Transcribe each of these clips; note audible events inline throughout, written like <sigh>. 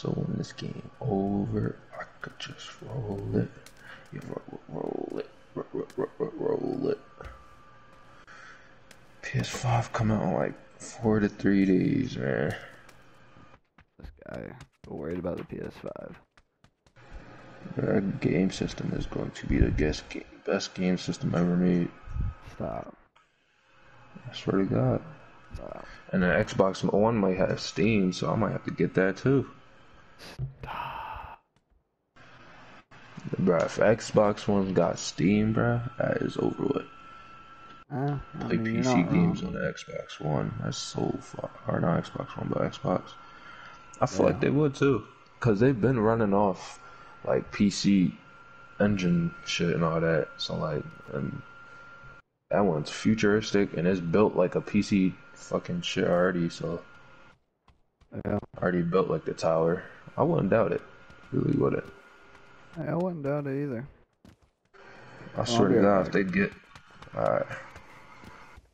So when this game over, I could just roll it. Yeah, roll, roll it, roll, roll, roll, roll it. PS5 come out in like four to three days, man. This guy worried about the PS5. That game system is going to be the best game, best game system ever made. Stop. I swear to God. Stop. And the Xbox One might have Steam, so I might have to get that too. Stop. Bruh, if Xbox One got Steam, bruh, that is over with. Uh, Play mean, PC games wrong. on the Xbox One. That's so far. Or not Xbox One, but Xbox. I feel Yeah. like they would too. Because they've been running off, like, PC engine shit and all that. So, like, and that one's futuristic and it's built like a PC fucking shit already, so. Yeah. Already built like the tower. I wouldn't doubt it. Really wouldn't. I wouldn't doubt it either. I swear to God, if they get. Alright,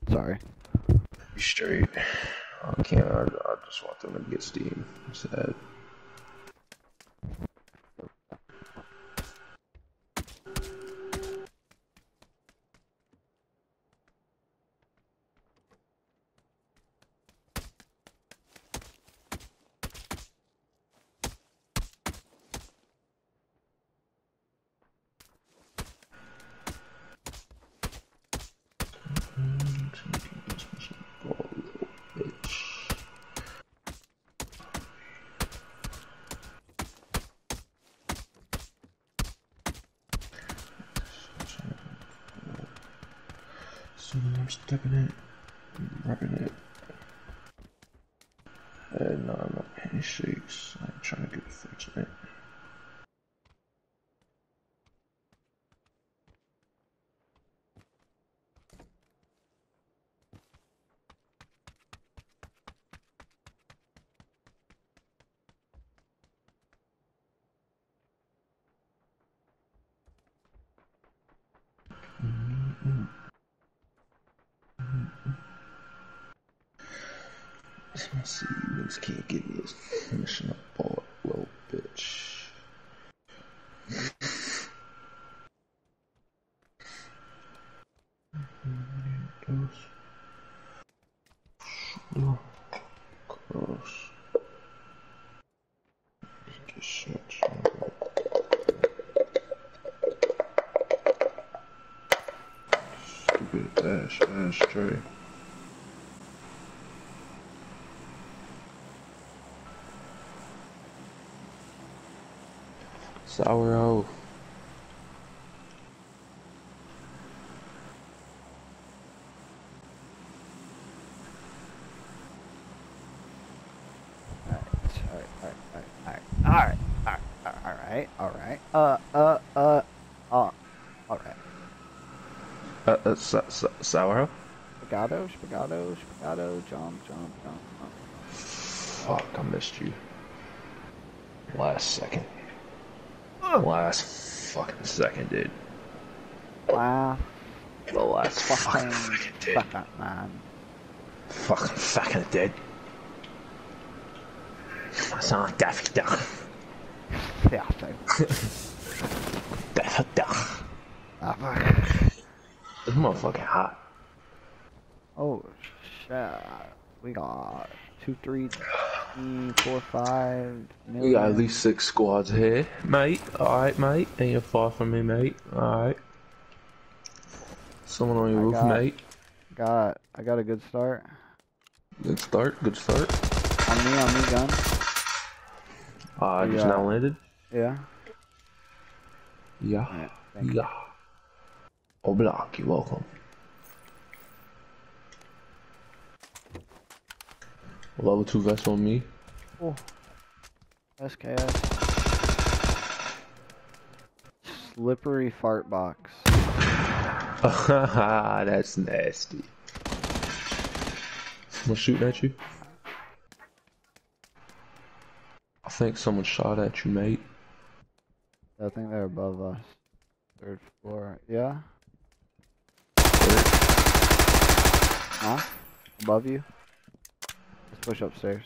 Sorry. be straight. I can't. I, I just want them to get Steam. Sad. Bitch. So I'm stepping it, rubbing it. And no, I'm not handshakes. I'm trying to get fortunate. Let's see, niggas can't get me this finishing up ball, little bitch. Cross. Shot. Stupid. Sourdough. Alright, alright, alright, alright, uh, uh, uh, uh, alright. Uh, uh, sa- sa- sourdough? Spagato, spagato, spagato, jump, jump, jump, jump. Fuck, I missed you. Last second. Last fucking second, dude. Wow, The last fucking fucking, second, dude. fucking man. Fucking second, dude. I sound like Daffy Duck. Yeah, thank Daffy Duck. ah, fuck. This motherfucking hot. Oh, shit. We got two, three, three, four, five. We got at least six squads here, mate. Alright, mate. Ain't you're far from me, mate. Alright. Someone on your I roof, got- mate. Got, I got a good start. Good start, good start. On me, on me, gun. Uh, I just Yeah. now landed. Yeah. Yeah. Yeah. Thank you. Yeah. Oblak, you're welcome. Level 2 vest on me. Oh. SKS. Slippery fart box. <laughs> That's nasty. Someone shooting at you? I think someone shot at you, mate. I think they're above us. Third floor. Yeah? Huh? Above you? Push upstairs.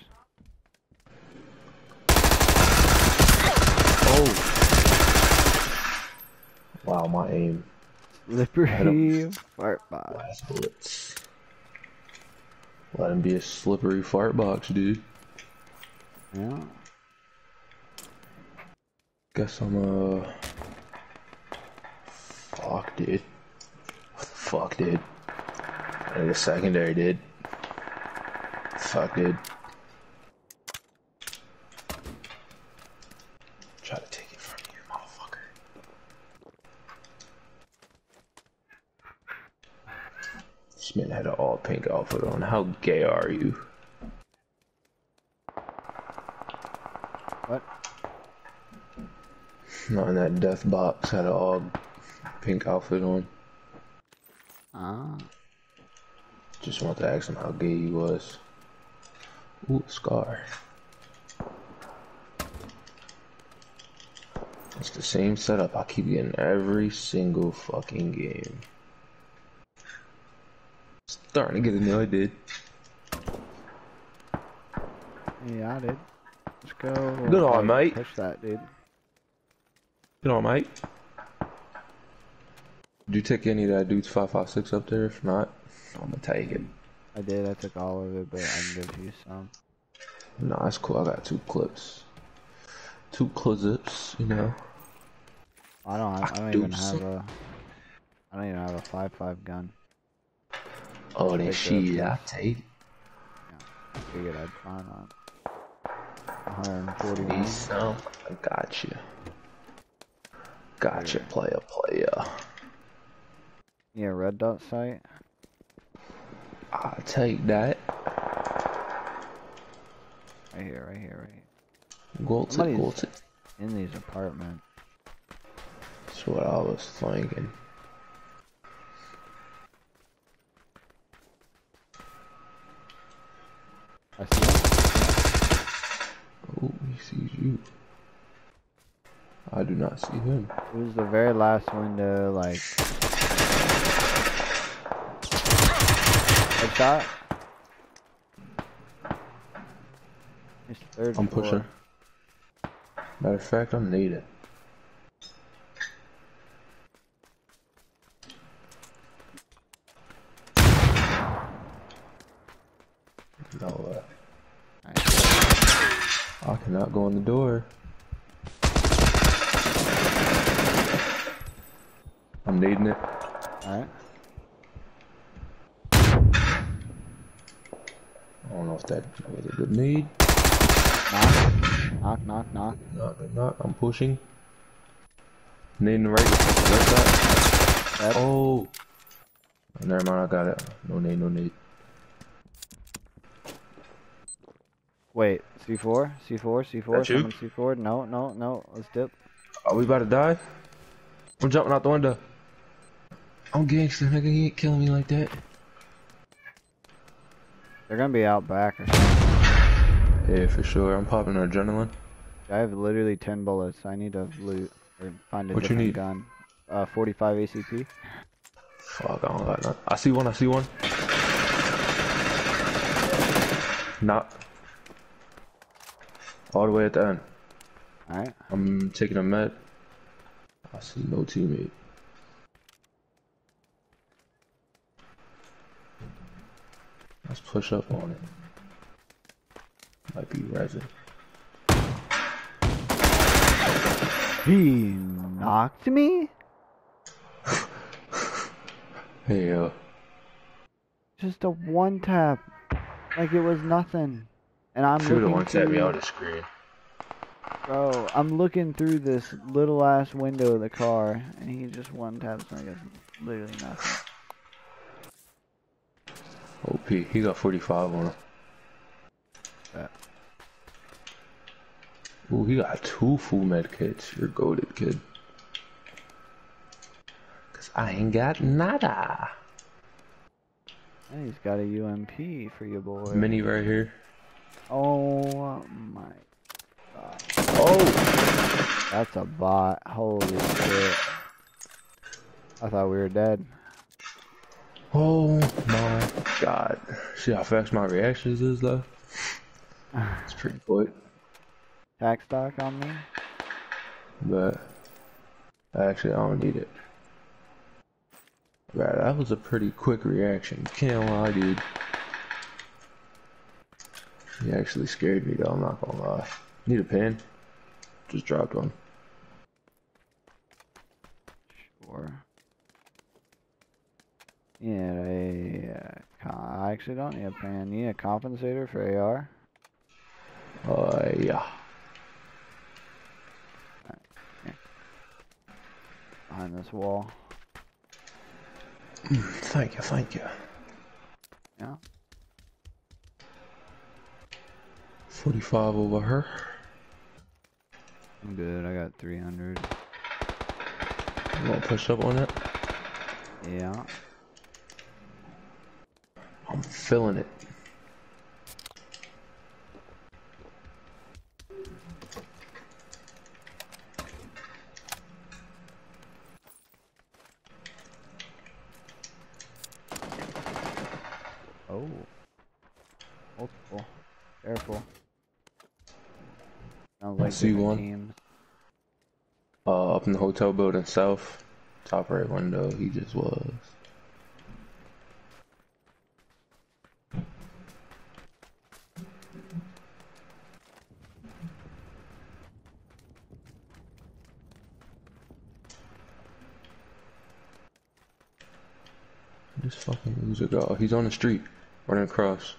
Oh. Wow, my aim. Slippery fart box. Last bullets. Let him be a slippery fart box, dude. Yeah. Guess I'm, uh... Fuck, dude. What the fuck, dude? I need a secondary, dude. Fuck, dude. Try to take it from you, motherfucker. This man had an all pink outfit on. How gay are you? What? Not in that death box had an all pink outfit on. Ah. Just wanted to ask him how gay he was. Ooh, scar. It's the same setup I keep getting every single fucking game. Starting to get a know I. Yeah, I did. Let's go. Good on, mate. Push that, dude. Good on, mate. Did you take any of that dude's 556 up there? If not, I'm gonna take it. I did. I took all of it, but I can give you some. No, that's cool. I got two clips. Two clips, you know. I don't. Have, I don't do even have a. I don't even have a five five gun. Oh, then Take she, I take it. I figured I'd find on. 141. Me some. I got you. Gotcha, player, player. Yeah, red dot sight. I'll take that. Right here, right here, right here. Go to, Somebody's- go to. In these apartments. That's what I was thinking. I see him. Oh, he sees you. I do not see him. It was the very last window, like. It's third I'm floor. pushing. Matter of fact, I'm needed. No, uh, Alright, I cannot go in the door. I'm needing it. Alright. I don't know that was a good need. Knock. Knock, knock, knock. knock. not. I'm pushing. Needing the right, right side. Dead. Oh. Never mind, I got it. No need, no need. Wait, C4? C4? C4? Someone C4? No, no, no. Let's dip. Are we about to die? I'm jumping out the window. I'm gangster, nigga. He ain't killing me like that. They're gonna be out back or something. Yeah, for sure. I'm popping adrenaline. I have literally 10 bullets. I need to loot or find a What you different need? gun. Uh, 45 ACP. Fuck, I don't got nothing. I see one, I see one. Not. All the way at the end. Alright. I'm taking a med. I see no teammate. Push up on it. Might be resin. He knocked me? <laughs> Hey, uh, Just a one tap. Like it was nothing. And I'm should looking one tapped me of the screen. Bro, I'm looking through this little ass window of the car, and he just one taps me. Like it's literally nothing. OP, he got 45 on him. Bet. Ooh, he got two full med kits. You're goaded, kid. Cause I ain't got nada. And he's got a UMP for you, boy. Mini right here. Oh, oh my god. Oh! That's a bot. Holy shit. I thought we were dead. Oh my god. See how fast my reactions is though? It's pretty quick. Tac stock on me? But actually I don't need it. Right, that was a pretty quick reaction. Can't lie, dude. He actually scared me though, I'm not gonna lie. Need a pen? Just dropped one. Sure. Yeah, a, uh, I actually don't need a pan. Need a compensator for AR? Uh, yeah. Behind this wall. thank you, thank you. Yeah. 45 over her. I'm good. I got 300. You wanna push up on it? Yeah. I'm feeling it. Oh. Multiple. Careful. Sounds like I see one. Uh, up in the hotel building south, top right window, he just was. This fucking loser go. He's on the street, running across.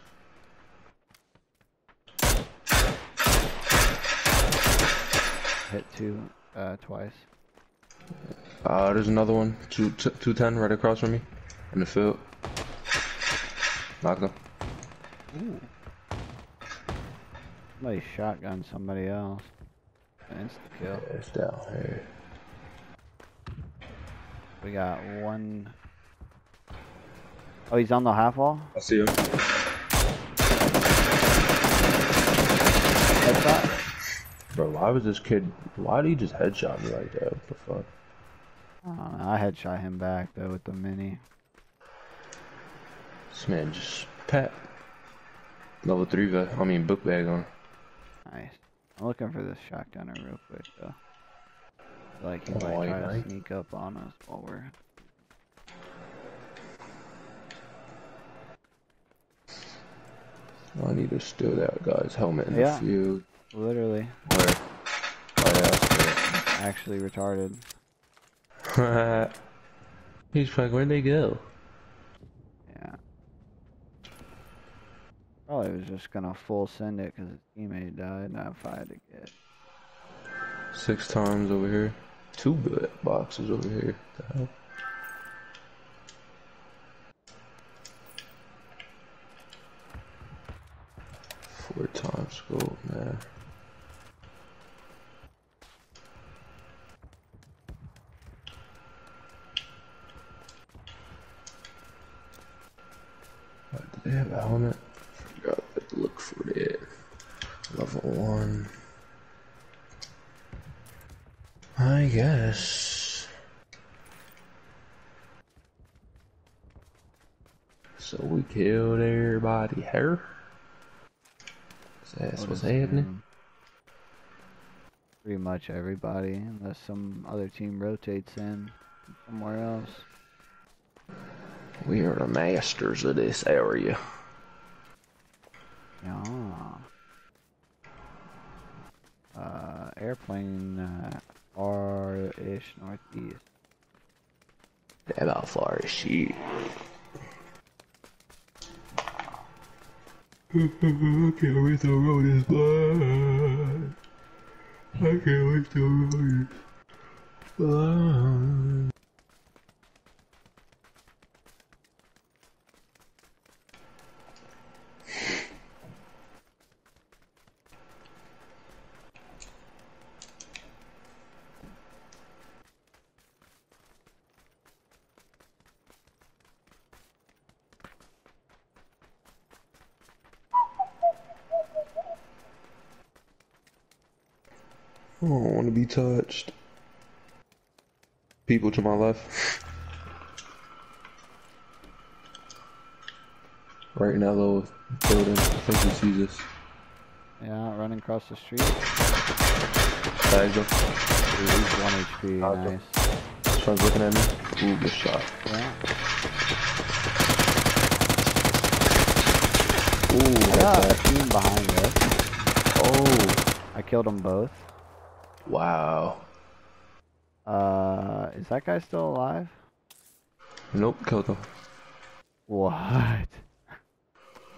Hit two, uh, twice. Uh, there's another one, two, t- 210 right across from me, in the field. Knocked him. Ooh. Somebody shotgun somebody else. Insta kill. It's down here. We got one. Oh, he's on the half wall? I see him. Headshot? Bro, why was this kid? Why did he just headshot me like that? What the fuck? I don't know. I headshot him back though with the mini. This man just pat. Level three vet. I mean book bag on. Nice. I'm looking for this shotgunner real quick though. Like he Oh, might try to sneak up on us while we're. I need to steal that guy's helmet in Yeah. the field. Literally, Where? Oh actually retarded. <laughs> He's like, where'd they go? Yeah. Probably was just gonna full send it because his teammate died and I had to get. Six times over here. Two good boxes over here. The hell? Four times scope, man. Uh, Do they have a helmet? Forgot to look for it. Level one. I guess. So we killed everybody here. That's What what's happening. Pretty much everybody, unless some other team rotates in somewhere else. We are the masters of this area. Yeah. Uh, airplane uh, far-ish northeast. That about far as shit. I can't wait to roll this blood. I can't wait to roll this blood. I don't want to be touched. People to my left. Right in that little building. I think he sees us. Yeah, running across the street. Tagged him. He's one HP. Gotcha. Nice. Someone's looking at me. Ooh, good shot. Yeah. Ooh, I got a team behind us. Oh, I killed them both. Wow. Uh, is that guy still alive? Nope, killed him. What?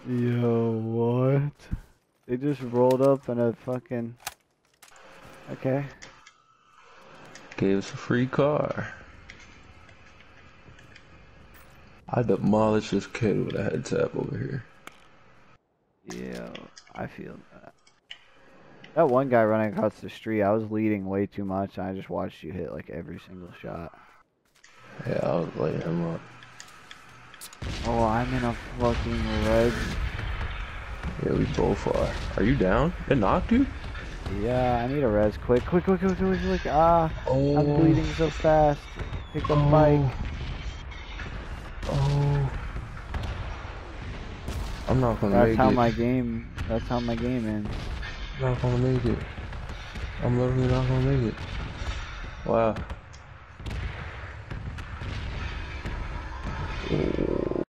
Yo, what? They just rolled up in a fucking. Okay. Gave us a free car. I demolished this kid with a head tap over here. Yeah, I feel that. That one guy running across the street, I was leading way too much, and I just watched you hit like every single shot. Yeah, I was lighting him up. Oh, I'm in a fucking red. Yeah, we both are. Are you down? It knocked you? Yeah, I need a res. Quick, quick, quick, quick, quick, quick. Ah, Oh. I'm bleeding so fast. Pick up bike. Oh. I'm not gonna That's how it. my game. That's how my game ends. Not gonna make it. I'm literally not gonna make it. Wow.